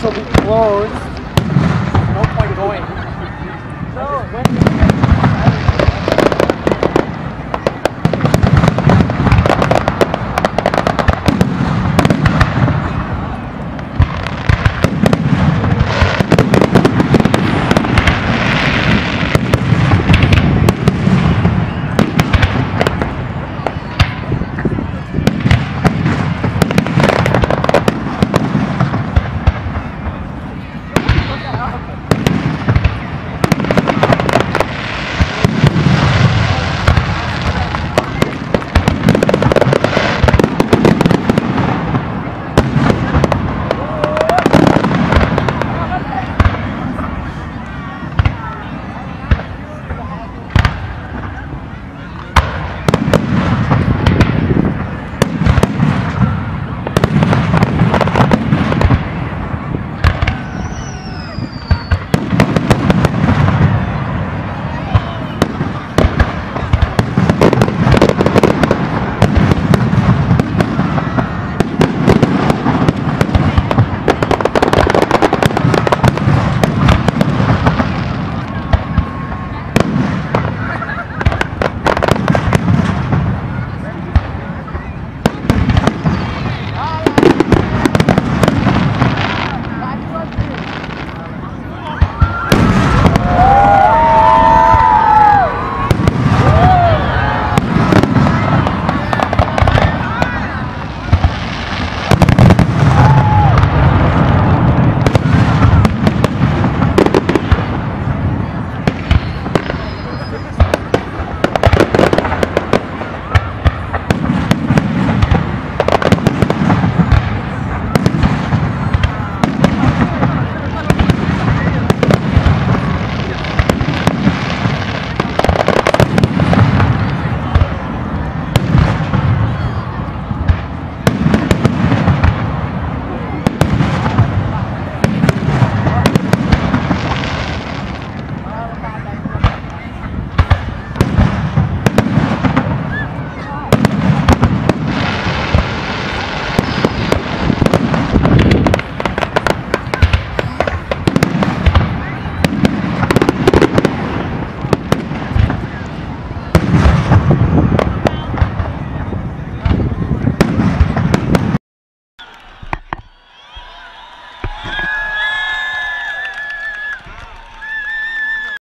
shall be closed. No point going. So when?